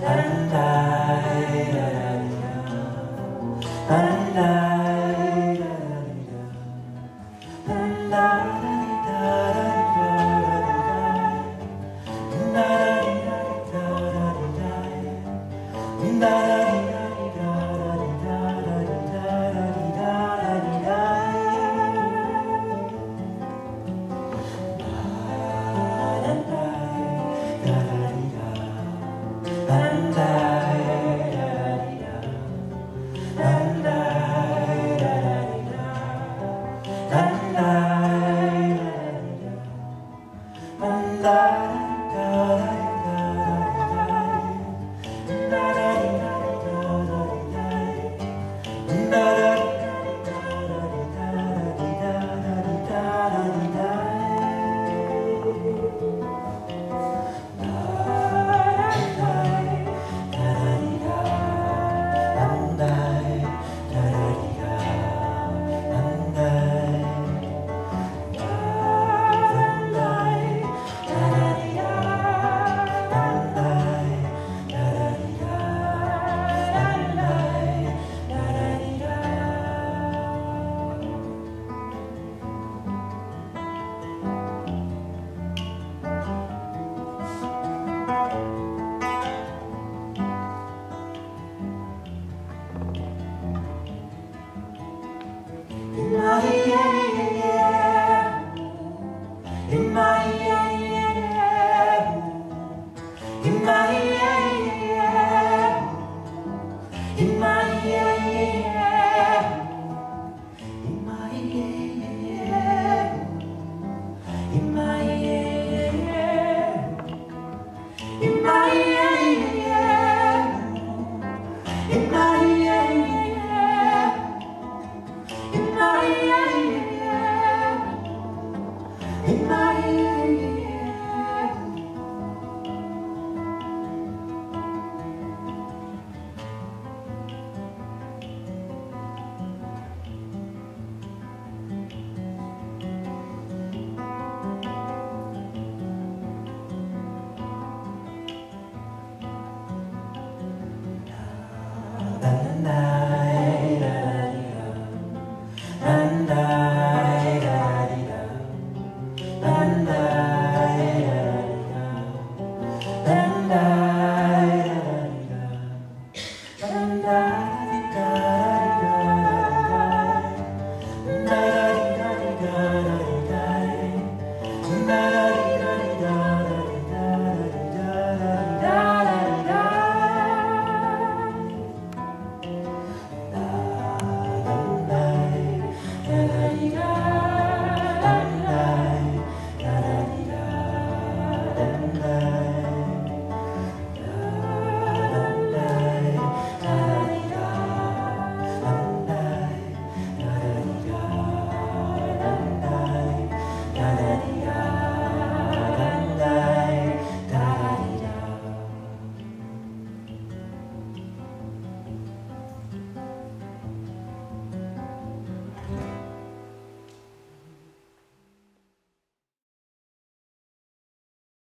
da da in my in my in my da